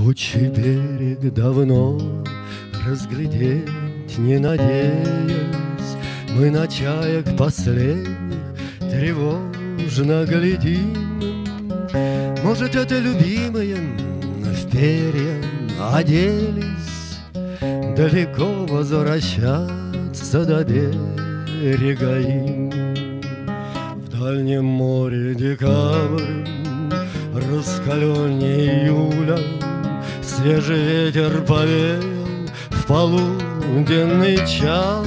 Могучий берег давно разглядеть не надеясь, Мы на чаек последних тревожно глядим. Может, это любимые в перья оделись, Далеко возвращаться до берега им. В дальнем море декабрь, раскаленнее Свежий ветер повеял в полуденный час.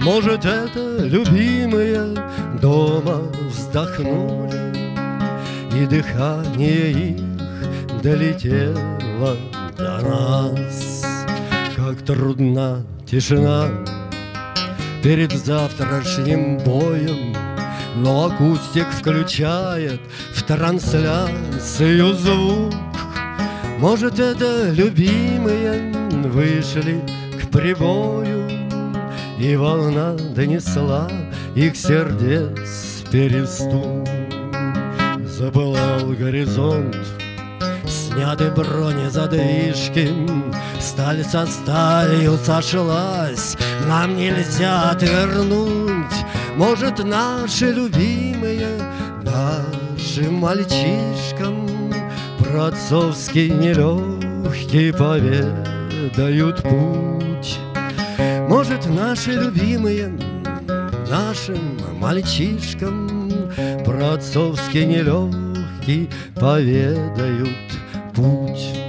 Может, это любимые дома вздохнули, И дыхание их долетело до нас. Как трудна тишина перед завтрашним боем, но акустик включает в трансляцию звук. Может, это любимые вышли к прибою, И волна донесла их сердец перестук. Запылал горизонт, сняты бронезадвижки, Сталь со сталью сошлась, нам нельзя отвернуть. Может, наши любимые, нашим мальчишкам Про отцовский нелегкий поведают путь. Может, наши любимые, нашим мальчишкам Про отцовский нелегкий поведают путь.